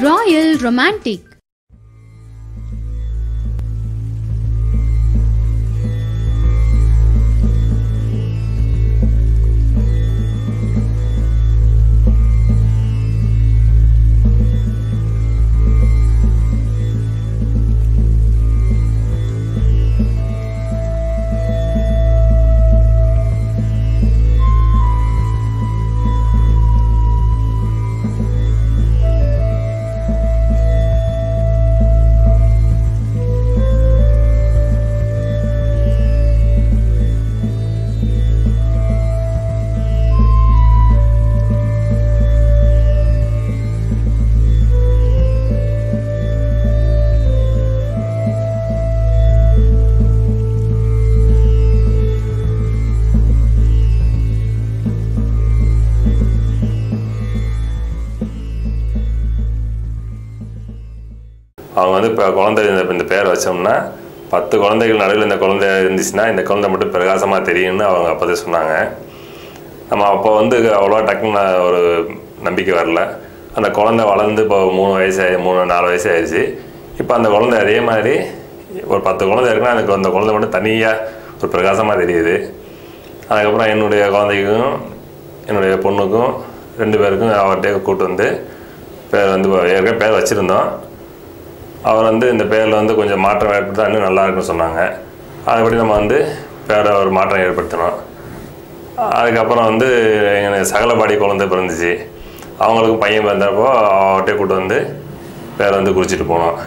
Royal Romantic அவங்க வந்து இப்போ குழந்தை இந்த இந்த பேர் வச்சோம்னா பத்து குழந்தைகள் நடுவில் இந்த குழந்தை இருந்துச்சுன்னா இந்த குழந்தை மட்டும் பிரகாசமாக தெரியும்னு அவங்க அப்போதே சொன்னாங்க. நம்ம அப்போ வந்து அவ்வளோவா டக்குன்னு ஒரு நம்பிக்கை வரல. அந்த குழந்தை வளர்ந்து இப்போ மூணு வயசு மூணு நாலு வயசு ஆயிடுச்சு. இப்போ அந்த குழந்தை அதே மாதிரி ஒரு பத்து குழந்தை இருக்குன்னா எனக்கு அந்த குழந்தை மட்டும் தனியாக ஒரு பிரகாசமாக தெரியுது. அதுக்கப்புறம் என்னுடைய குழந்தைக்கும் என்னுடைய பொண்ணுக்கும் ரெண்டு பேருக்கும் அவர்கிட்ட கூப்பிட்டு வந்து பேர் வந்து ஏற்கனவே பேர் வச்சுருந்தோம். அவர் வந்து இந்த பேரில் வந்து கொஞ்சம் மாற்றம் ஏற்படுத்தா இன்னும் நல்லா இருக்குன்னு சொன்னாங்க. அதுபடி நம்ம வந்து பேரை ஒரு மாற்றம் ஏற்படுத்தினோம் அதுக்கப்புறம் வந்து எங்கள் சகலபாடி குழந்தை பிறந்துச்சு. அவங்களுக்கும் பையன் பிறந்தப்போ அவர்கிட்ட கூட்டு வந்து பேரை வந்து குறிச்சிட்டு போனோம்.